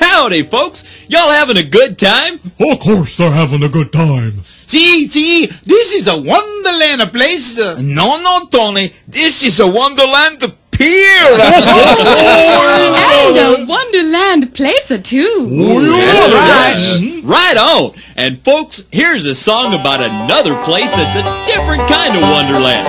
Howdy, folks! Y'all having a good time? Of course they're having a good time. See, see, this is a wonderland of place. Uh... No, no, Tony, this is a wonderland of beer. and a Wonderland placer too. That's right. Right on. And folks, here's a song about another place that's a different kind of Wonderland.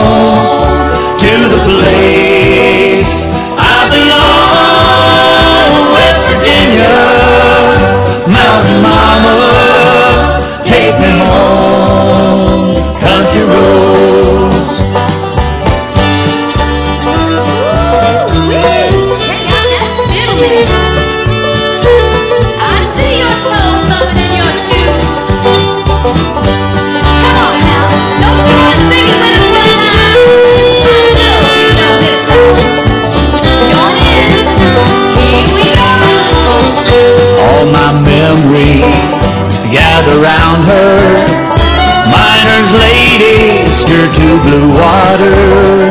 gather round her. Miner's lady, steer to blue water.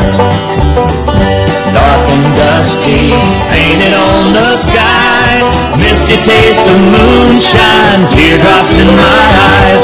Dark and dusty, painted on the sky. Misty taste of moonshine, teardrops in my eyes.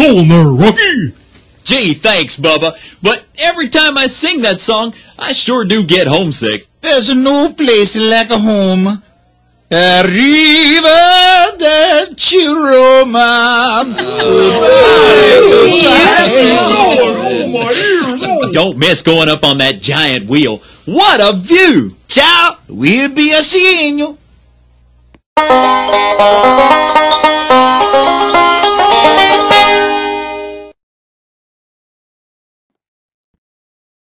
Good going there, Rocky. Gee, thanks, Bubba. But every time I sing that song, I sure do get homesick. there's no place like a home. Arriva del Chiroma. Don't miss going up on that giant wheel. What a view! Ciao, we'll be a seeing you.